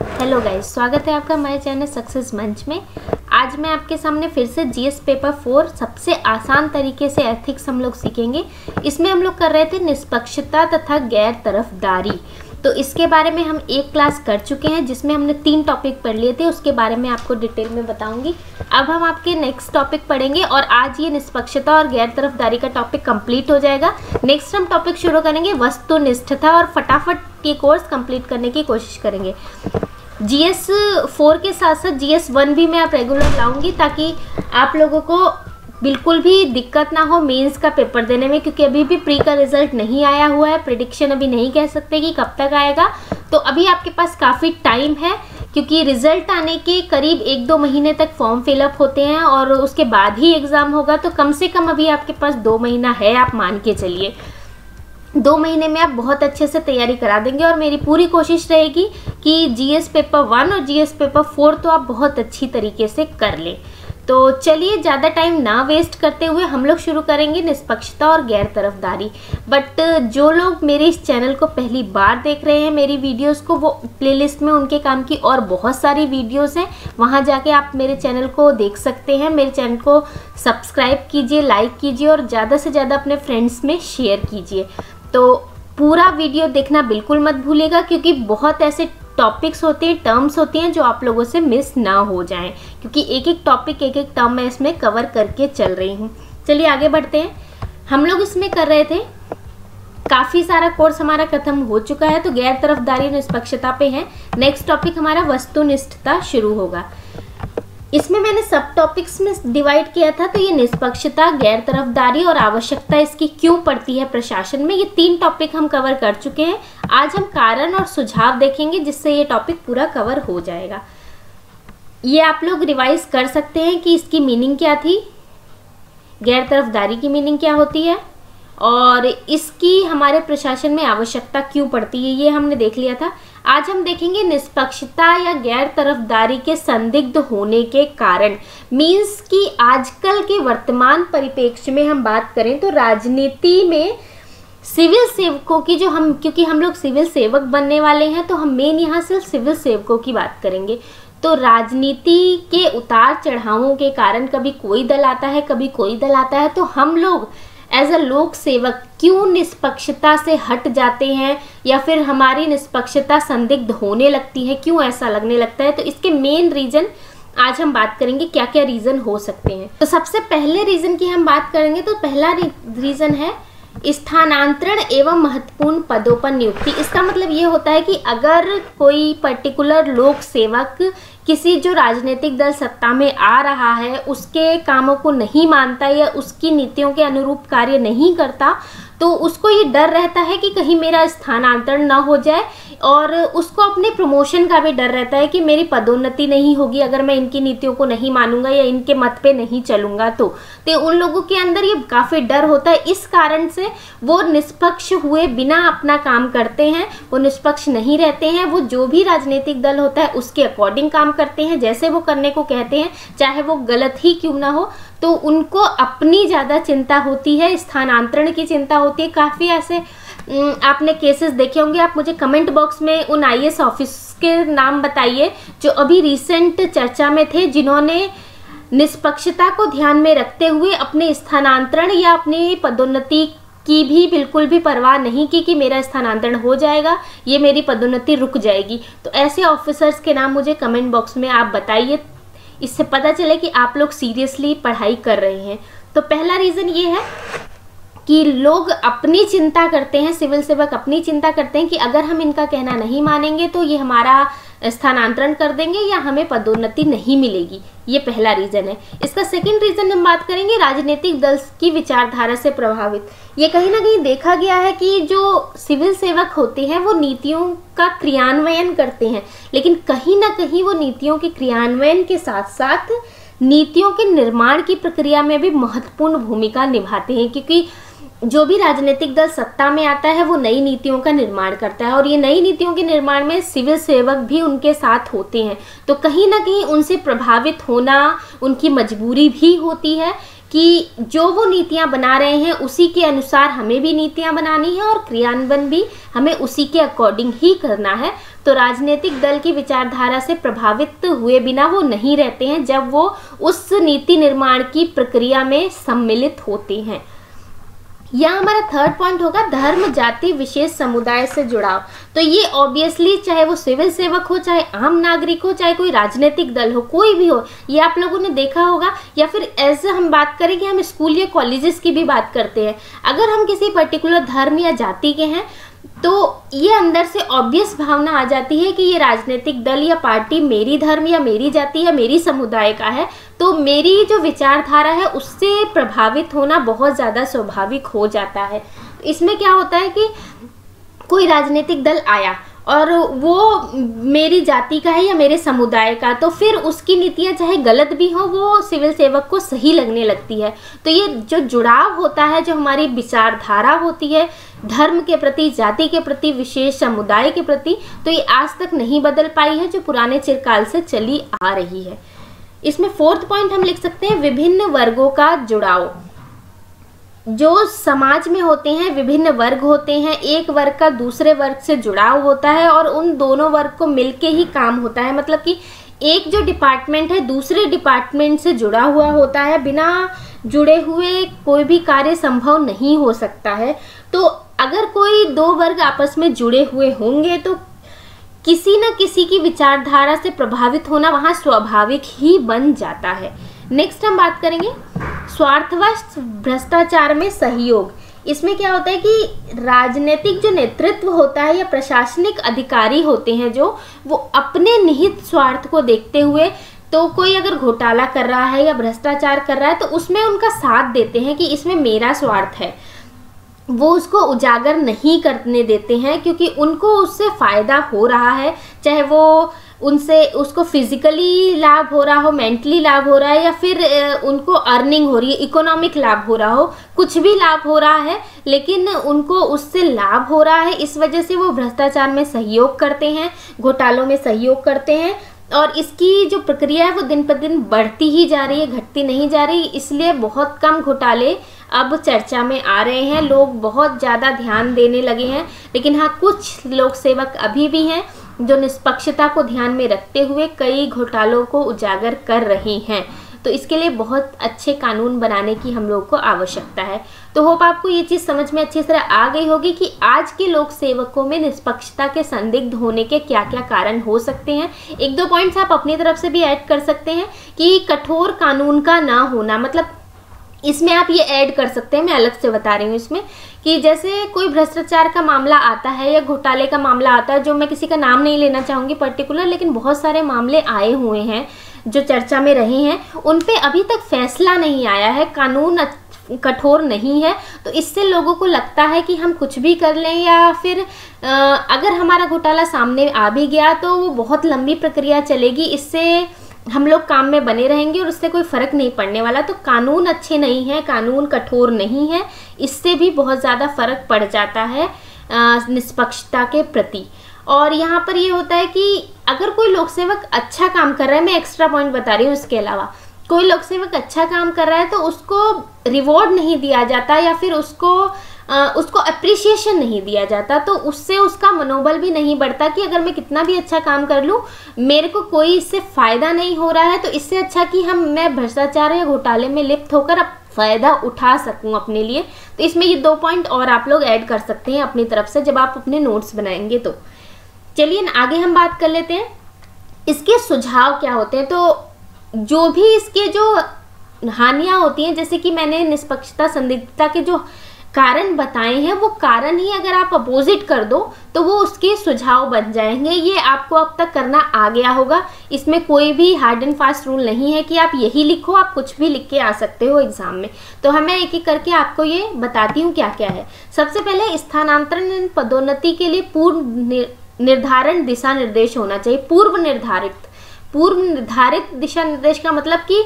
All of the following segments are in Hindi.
हेलो गाइस स्वागत है आपका हमारे चैनल सक्सेस मंच में। आज मैं आपके सामने फिर से जीएस पेपर फोर सबसे आसान तरीके से एथिक्स हम लोग सीखेंगे। इसमें हम लोग कर रहे थे निष्पक्षता तथा गैर तरफदारी। तो इसके बारे में हम एक क्लास कर चुके हैं, जिसमें हमने तीन टॉपिक पढ़ लिए थे, उसके बारे में आपको डिटेल में बताऊँगी। अब हम आपके नेक्स्ट टॉपिक पढ़ेंगे और आज ये निष्पक्षता और गैर तरफदारी का टॉपिक कंप्लीट हो जाएगा। नेक्स्ट हम टॉपिक शुरू करेंगे वस्तुनिष्ठता और फटाफट ये कोर्स कंप्लीट करने की कोशिश करेंगे। जी एस फोर के साथ साथ जी एस वन भी मैं आप रेगुलर लाऊँगी ताकि आप लोगों को बिल्कुल भी दिक्कत ना हो मेंस का पेपर देने में, क्योंकि अभी भी प्री का रिज़ल्ट नहीं आया हुआ है। प्रिडिक्शन अभी नहीं कह सकते कि कब तक आएगा। तो अभी आपके पास काफ़ी टाइम है, क्योंकि रिज़ल्ट आने के करीब एक दो महीने तक फॉर्म फिलअप होते हैं और उसके बाद ही एग्ज़ाम होगा। तो कम से कम अभी आपके पास दो महीना है, आप मान के चलिए। दो महीने में आप बहुत अच्छे से तैयारी करा देंगे और मेरी पूरी कोशिश रहेगी कि जीएस पेपर वन और जीएस पेपर फोर तो आप बहुत अच्छी तरीके से कर लें। तो चलिए, ज़्यादा टाइम ना वेस्ट करते हुए हम लोग शुरू करेंगे निष्पक्षता और गैर तरफदारी। बट जो लोग मेरे इस चैनल को पहली बार देख रहे हैं मेरी वीडियोस को, वो प्लेलिस्ट में उनके काम की और बहुत सारी वीडियोस हैं। वहाँ जाके आप मेरे चैनल को देख सकते हैं। मेरे चैनल को सब्सक्राइब कीजिए, लाइक कीजिए और ज़्यादा से ज़्यादा अपने फ्रेंड्स में शेयर कीजिए। तो पूरा वीडियो देखना बिल्कुल मत भूलिएगा, क्योंकि बहुत ऐसे टॉपिक्स होते हैं टर्म्स होती हैं जो आप लोगों से मिस ना हो जाएँ, क्योंकि एक एक टॉपिक एक एक टर्म मैं इसमें कवर करके चल रही हूँ। चलिए आगे बढ़ते हैं। हम लोग इसमें कर रहे थे, काफ़ी सारा कोर्स हमारा खत्म हो चुका है तो गैर तरफदारी निष्पक्षता पे है। नेक्स्ट टॉपिक हमारा वस्तुनिष्ठता शुरू होगा। इसमें मैंने सब टॉपिक्स में डिवाइड किया था तो ये निष्पक्षता गैर तरफदारी और आवश्यकता इसकी क्यों पड़ती है प्रशासन में, ये तीन टॉपिक हम कवर कर चुके हैं। आज हम कारण और सुझाव देखेंगे, जिससे ये टॉपिक पूरा कवर हो जाएगा। ये आप लोग रिवाइज कर सकते हैं कि इसकी मीनिंग क्या थी गैर तरफदारी की मीनिंग क्या होती है और इसकी हमारे प्रशासन में आवश्यकता क्यों पड़ती है, ये हमने देख लिया था। आज हम देखेंगे निष्पक्षता या गैर तरफदारी के संदिग्ध होने के कारण। मीन्स कि आजकल के वर्तमान परिप्रेक्ष्य में हम बात करें तो राजनीति में सिविल सेवकों की जो हम, क्योंकि हम लोग सिविल सेवक बनने वाले हैं तो हम मेन यहाँ सिर्फ़ सिविल सेवकों की बात करेंगे। तो राजनीति के उतार चढ़ावों के कारण कभी कोई दल आता है, कभी कोई दल आता है तो हम लोग एज अ लोक सेवक, क्यों निष्पक्षता से हट जाते हैं या फिर हमारी निष्पक्षता संदिग्ध होने लगती है? क्यों ऐसा लगने लगता है? तो इसके मेन रीजन आज हम बात करेंगे क्या क्या रीजन हो सकते हैं। तो सबसे पहले रीजन की हम बात करेंगे तो पहला रीजन है स्थानांतरण एवं महत्वपूर्ण पदों पर नियुक्ति। इसका मतलब ये होता है कि अगर कोई पर्टिकुलर लोक सेवक किसी जो राजनीतिक दल सत्ता में आ रहा है, उसके कामों को नहीं मानता या उसकी नीतियों के अनुरूप कार्य नहीं करता तो उसको ये डर रहता है कि कहीं मेरा स्थानांतरण ना हो जाए। और उसको अपने प्रमोशन का भी डर रहता है कि मेरी पदोन्नति नहीं होगी, अगर मैं इनकी नीतियों को नहीं मानूँगा या इनके मत पे नहीं चलूँगा तो। तो उन लोगों के अंदर ये काफ़ी डर होता है। इस कारण से वो निष्पक्ष हुए बिना अपना काम करते हैं, वो निष्पक्ष नहीं रहते हैं, वो जो भी राजनीतिक दल होता है उसके अकॉर्डिंग काम करते हैं, जैसे वो करने को कहते हैं, चाहे वो गलत ही क्यों ना हो। तो उनको अपनी ज़्यादा चिंता होती है, स्थानांतरण की चिंता होती है। काफ़ी ऐसे आपने केसेस देखे होंगे। आप मुझे कमेंट बॉक्स में उन आईएस ऑफ़िस के नाम बताइए, जो अभी रिसेंट चर्चा में थे, जिन्होंने निष्पक्षता को ध्यान में रखते हुए अपने स्थानांतरण या अपनी पदोन्नति की भी बिल्कुल भी परवाह नहीं की कि मेरा स्थानांतरण हो जाएगा, ये मेरी पदोन्नति रुक जाएगी। तो ऐसे ऑफिसर्स के नाम मुझे कमेंट बॉक्स में आप बताइए। इससे पता चले कि आप लोग सीरियसली पढ़ाई कर रहे हैं। तो पहला रीज़न ये है कि लोग अपनी चिंता करते हैं, सिविल सेवक अपनी चिंता करते हैं कि अगर हम इनका कहना नहीं मानेंगे तो ये हमारा स्थानांतरण कर देंगे या हमें पदोन्नति नहीं मिलेगी। ये पहला रीज़न है। इसका सेकंड रीज़न हम बात करेंगे, राजनीतिक दल की विचारधारा से प्रभावित। ये कहीं ना कहीं देखा गया है कि जो सिविल सेवक होते हैं, वो नीतियों का क्रियान्वयन करते हैं। लेकिन कहीं ना कहीं वो नीतियों के क्रियान्वयन के साथ साथ नीतियों के निर्माण की प्रक्रिया में भी महत्वपूर्ण भूमिका निभाते हैं, क्योंकि जो भी राजनीतिक दल सत्ता में आता है, वो नई नीतियों का निर्माण करता है और ये नई नीतियों के निर्माण में सिविल सेवक भी उनके साथ होते हैं। तो कहीं ना कहीं उनसे प्रभावित होना, उनकी मजबूरी भी होती है कि जो वो नीतियाँ बना रहे हैं, उसी के अनुसार हमें भी नीतियाँ बनानी है और क्रियान्वयन भी हमें उसी के अकॉर्डिंग ही करना है। तो राजनीतिक दल की विचारधारा से प्रभावित हुए बिना वो नहीं रहते हैं, जब वो उस नीति निर्माण की प्रक्रिया में सम्मिलित होते हैं। यहाँ हमारा थर्ड पॉइंट होगा धर्म, जाति, विशेष, समुदाय से जुड़ाव। तो ये ऑब्वियसली चाहे वो सिविल सेवक हो, चाहे आम नागरिक हो, चाहे कोई राजनीतिक दल हो, कोई भी हो, ये आप लोगों ने देखा होगा। या फिर एज हम बात करें कि हम स्कूल या कॉलेजेस की भी बात करते हैं। अगर हम किसी पर्टिकुलर धर्म या जाति के हैं तो ये अंदर से ऑब्वियस भावना आ जाती है कि ये राजनीतिक दल या पार्टी मेरी धर्म या मेरी जाति या मेरी समुदाय का है। तो मेरी जो विचारधारा है, उससे प्रभावित होना बहुत ज़्यादा स्वाभाविक हो जाता है। इसमें क्या होता है कि कोई राजनीतिक दल आया और वो मेरी जाति का है या मेरे समुदाय का तो फिर उसकी नीतियाँ चाहे गलत भी हो, वो सिविल सेवक को सही लगने लगती है। तो ये जो जुड़ाव होता है, जो हमारी विचारधारा होती है, धर्म के प्रति, जाति के प्रति, विशेष समुदाय के प्रति तो ये आज तक नहीं बदल पाई है, जो पुराने चिरकाल से चली आ रही है। इसमें फोर्थ पॉइंट हम लिख सकते हैं, विभिन्न वर्गों का जुड़ाव। जो समाज में होते हैं, विभिन्न वर्ग होते हैं, एक वर्ग का दूसरे वर्ग से जुड़ाव होता है और उन दोनों वर्ग को मिलके ही काम होता है। मतलब कि एक जो डिपार्टमेंट है, दूसरे डिपार्टमेंट से जुड़ा हुआ होता है। बिना जुड़े हुए कोई भी कार्य संभव नहीं हो सकता है। तो अगर कोई दो वर्ग आपस में जुड़े हुए होंगे तो किसी न किसी की विचारधारा से प्रभावित होना वहाँ स्वाभाविक ही बन जाता है। नेक्स्ट हम बात करेंगे। स्वार्थवश भ्रष्टाचार में सहयोग। इसमें क्या होता है कि राजनीतिक जो नेतृत्व होता है या प्रशासनिक अधिकारी होते हैं जो, वो अपने निहित स्वार्थ को देखते हुए तो कोई अगर घोटाला कर रहा है या भ्रष्टाचार कर रहा है तो उसमें उनका साथ देते हैं कि इसमें मेरा स्वार्थ है। वो उसको उजागर नहीं करने देते हैं क्योंकि उनको उससे फ़ायदा हो रहा है, चाहे वो उनसे उसको फिजिकली लाभ हो रहा हो मेंटली लाभ हो रहा है या फिर उनको अर्निंग हो रही है इकोनॉमिक लाभ हो रहा हो, कुछ भी लाभ हो रहा है, लेकिन उनको उससे लाभ हो रहा है, इस वजह से वो भ्रष्टाचार में सहयोग करते हैं, घोटालों में सहयोग करते हैं और इसकी जो प्रक्रिया है वो दिन पर दिन बढ़ती ही जा रही है, घटती नहीं जा रही, इसलिए बहुत कम घोटाले अब चर्चा में आ रहे हैं, लोग बहुत ज़्यादा ध्यान देने लगे हैं, लेकिन हाँ कुछ लोक सेवक अभी भी हैं जो निष्पक्षता को ध्यान में रखते हुए कई घोटालों को उजागर कर रही हैं। तो इसके लिए बहुत अच्छे कानून बनाने की हम लोग को आवश्यकता है। तो होप आपको ये चीज़ समझ में अच्छी तरह आ गई होगी कि आज के लोक सेवकों में निष्पक्षता के संदिग्ध होने के क्या क्या कारण हो सकते हैं। एक दो पॉइंट्स आप अपनी तरफ़ से भी ऐड कर सकते हैं कि कठोर कानून का ना होना मतलब इसमें आप ये ऐड कर सकते हैं, मैं अलग से बता रही हूँ इसमें, कि जैसे कोई भ्रष्टाचार का मामला आता है या घोटाले का मामला आता है, जो मैं किसी का नाम नहीं लेना चाहूँगी पर्टिकुलर लेकिन बहुत सारे मामले आए हुए हैं, जो चर्चा में रहे हैं, उन पे अभी तक फैसला नहीं आया है, कानून कठोर नहीं है तो इससे लोगों को लगता है कि हम कुछ भी कर लें या फिर अगर हमारा घोटाला सामने आ भी गया तो वो बहुत लंबी प्रक्रिया चलेगी, इससे हम लोग काम में बने रहेंगे और उससे कोई फ़र्क नहीं पड़ने वाला। तो कानून अच्छे नहीं है, कानून कठोर नहीं है, इससे भी बहुत ज़्यादा फ़र्क पड़ जाता है निष्पक्षता के प्रति। और यहाँ पर ये होता है कि अगर कोई लोक सेवक अच्छा काम कर रहा है, मैं एक्स्ट्रा पॉइंट बता रही हूँ इसके अलावा, कोई लोक सेवक अच्छा काम कर रहा है तो उसको रिवॉर्ड नहीं दिया जाता या फिर उसको उसको अप्रिसिएशन नहीं दिया जाता तो उससे उसका मनोबल भी नहीं बढ़ता कि अगर मैं कितना भी अच्छा काम कर लूँ, मेरे को कोई इससे फ़ायदा नहीं हो रहा है तो इससे अच्छा कि हम, मैं भ्रष्टाचार या घोटाले में लिप्त होकर अब फ़ायदा उठा सकूँ अपने लिए। तो इसमें ये दो पॉइंट और आप लोग ऐड कर सकते हैं अपनी तरफ़ से, जब आप अपने नोट्स बनाएँगे तो। चलिए आगे हम बात कर लेते हैं। इसके सुझाव क्या होते हैं? तो जो भी इसके जो हानियाँ होती हैं, जैसे कि मैंने निष्पक्षता, संदिग्धता के जो कारण बताए हैं, वो कारण ही अगर आप अपोजिट कर दो तो वो उसके सुझाव बन जाएँगे। ये आपको अब तक करना आ गया होगा। इसमें कोई भी हार्ड एंड फास्ट रूल नहीं है कि आप यही लिखो, आप कुछ भी लिख के आ सकते हो एग्ज़ाम में। तो हमें एक एक करके आपको ये बताती हूँ क्या क्या है। सबसे पहले स्थानांतरण पदोन्नति के लिए पूर्व निर्धारण दिशा निर्देश होना चाहिए। पूर्व निर्धारित पूर्व निर्धारित दिशा निर्देश का मतलब कि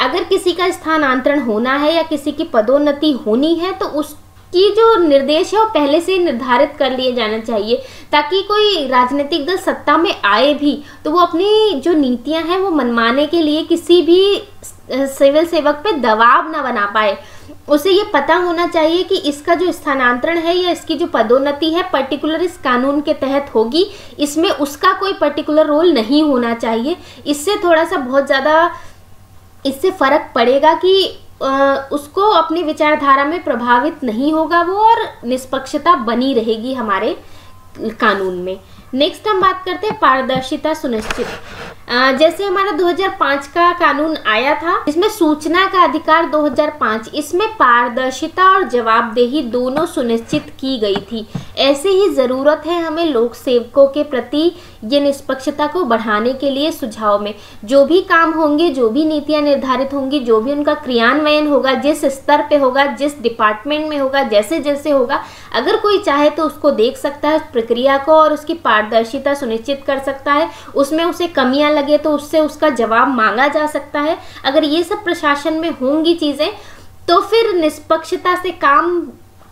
अगर किसी का स्थानांतरण होना है या किसी की पदोन्नति होनी है तो उस की जो निर्देश है वो पहले से निर्धारित कर लिए जाना चाहिए, ताकि कोई राजनीतिक दल सत्ता में आए भी तो वो अपनी जो नीतियाँ हैं वो मनवाने के लिए किसी भी सिविल सेवक पे दबाव ना बना पाए। उसे ये पता होना चाहिए कि इसका जो स्थानांतरण है या इसकी जो पदोन्नति है, पर्टिकुलर इस कानून के तहत होगी, इसमें उसका कोई पर्टिकुलर रोल नहीं होना चाहिए। इससे थोड़ा सा बहुत ज़्यादा इससे फ़र्क पड़ेगा कि उसको अपनी विचारधारा में प्रभावित नहीं होगा वो और निष्पक्षता बनी रहेगी हमारे कानून में। नेक्स्ट हम बात करते हैं पारदर्शिता सुनिश्चित। जैसे हमारा 2005 का कानून आया था, इसमें सूचना का अधिकार 2005 इसमें पारदर्शिता और जवाबदेही दोनों सुनिश्चित की गई थी। ऐसे ही ज़रूरत है हमें लोक सेवकों के प्रति ये निष्पक्षता को बढ़ाने के लिए सुझाव में। जो भी काम होंगे, जो भी नीतियाँ निर्धारित होंगी, जो भी उनका क्रियान्वयन होगा, जिस स्तर पे होगा, जिस डिपार्टमेंट में होगा, जैसे जैसे होगा, अगर कोई चाहे तो उसको देख सकता है, उस प्रक्रिया को और उसकी पारदर्शिता सुनिश्चित कर सकता है, उसमें उसे कमियाँ लगे तो उससे उसका जवाब मांगा जा सकता है। अगर ये सब प्रशासन में होंगी चीज़ें तो फिर निष्पक्षता से काम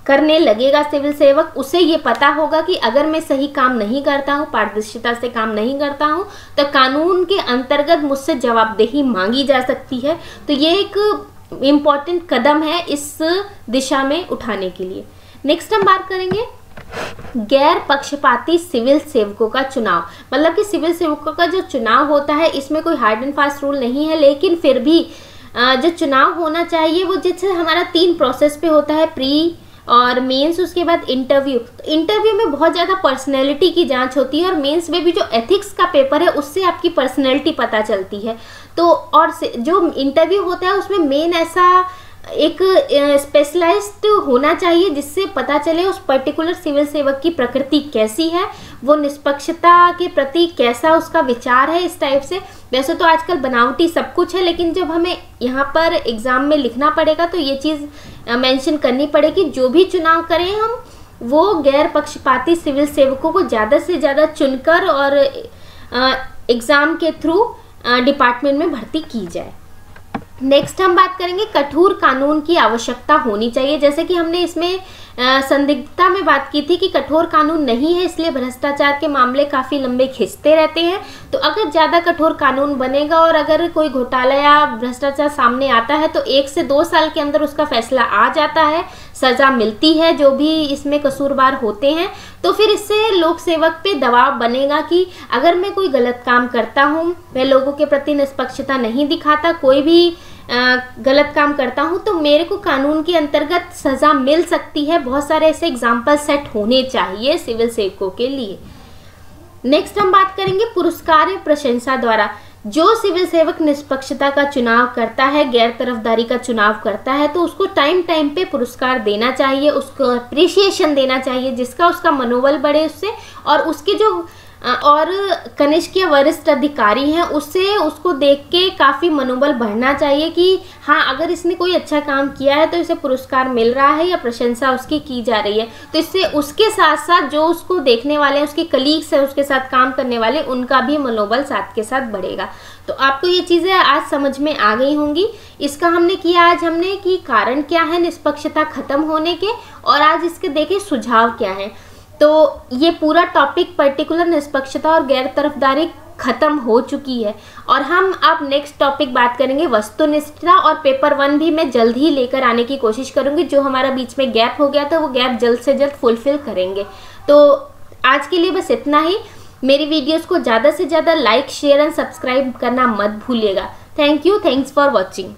करने लगेगा सिविल सेवक। उसे ये पता होगा कि अगर मैं सही काम नहीं करता हूँ, पारदर्शिता से काम नहीं करता हूँ तो कानून के अंतर्गत मुझसे जवाबदेही मांगी जा सकती है। तो ये एक इंपॉर्टेंट कदम है इस दिशा में उठाने के लिए। नेक्स्ट हम बात करेंगे गैर पक्षपाती सिविल सेवकों का चुनाव। मतलब कि सिविल सेवकों का जो चुनाव होता है, इसमें कोई हार्ड एंड फास्ट रूल नहीं है, लेकिन फिर भी जो चुनाव होना चाहिए, वो जैसे हमारा तीन प्रोसेस पे होता है प्री और मेंस उसके बाद इंटरव्यू तो इंटरव्यू में बहुत ज़्यादा पर्सनैलिटी की जाँच होती है और मेंस में भी जो एथिक्स का पेपर है, उससे आपकी पर्सनैलिटी पता चलती है। तो और जो इंटरव्यू होता है, उसमें मेन ऐसा एक स्पेशलाइज्ड होना चाहिए जिससे पता चले उस पर्टिकुलर सिविल सेवक की प्रकृति कैसी है, वो निष्पक्षता के प्रति कैसा उसका विचार है इस टाइप से। वैसे तो आजकल बनावटी सब कुछ है, लेकिन जब हमें यहाँ पर एग्ज़ाम में लिखना पड़ेगा तो ये चीज़ मेंशन करनी पड़ेगी। जो भी चुनाव करें हम, वो गैर पक्षपाती सिविल सेवकों को ज़्यादा से ज़्यादा चुनकर और एग्ज़ाम के थ्रू डिपार्टमेंट में भर्ती की जाए। नेक्स्ट हम बात करेंगे कठोर कानून की आवश्यकता होनी चाहिए। जैसे कि हमने इसमें संदिग्धता में बात की थी कि कठोर कानून नहीं है, इसलिए भ्रष्टाचार के मामले काफ़ी लंबे खिंचते रहते हैं। तो अगर ज़्यादा कठोर कानून बनेगा और अगर कोई घोटाला या भ्रष्टाचार सामने आता है तो एक से दो साल के अंदर उसका फैसला आ जाता है। सज़ा मिलती है, जो भी इसमें कसूरवार होते हैं तो फिर इससे लोक सेवक पे दबाव बनेगा कि अगर मैं कोई गलत काम करता हूँ, मैं लोगों के प्रति निष्पक्षता नहीं दिखाता, कोई भी गलत काम करता हूँ तो मेरे को कानून के अंतर्गत सज़ा मिल सकती है। बहुत सारे ऐसे एग्ज़ाम्पल सेट होने चाहिए सिविल सेवकों के लिए। नेक्स्ट हम बात करेंगे पुरस्कार या प्रशंसा द्वारा। जो सिविल सेवक निष्पक्षता का चुनाव करता है, गैर तरफदारी का चुनाव करता है तो उसको टाइम टाइम पे पुरस्कार देना चाहिए, उसको अप्रिसिएशन देना चाहिए, जिसका उसका मनोबल बढ़े उससे और उसके जो और कनिष्क या वरिष्ठ अधिकारी हैं, उससे उसको देख के काफ़ी मनोबल बढ़ना चाहिए कि हाँ अगर इसने कोई अच्छा काम किया है तो इसे पुरस्कार मिल रहा है या प्रशंसा उसकी की जा रही है। तो इससे उसके साथ साथ जो उसको देखने वाले हैं, उसके कलीग्स हैं, उसके साथ काम करने वाले, उनका भी मनोबल साथ के साथ बढ़ेगा। तो आपको ये चीज़ें आज समझ में आ गई होंगी। इसका हमने किया आज हमने कि कारण क्या है निष्पक्षता खत्म होने के, और आज इसके देखें सुझाव क्या है। तो ये पूरा टॉपिक पर्टिकुलर निष्पक्षता और गैर तरफदारी खत्म हो चुकी है। और हम अब नेक्स्ट टॉपिक बात करेंगे वस्तुनिष्ठता और पेपर वन भी मैं जल्द ही लेकर आने की कोशिश करूँगी। जो हमारा बीच में गैप हो गया था, वो गैप जल्द से जल्द फुलफिल करेंगे। तो आज के लिए बस इतना ही। मेरी वीडियोस को ज़्यादा से ज़्यादा लाइक शेयर एंड सब्सक्राइब करना मत भूलिएगा। Thank you thanks for watching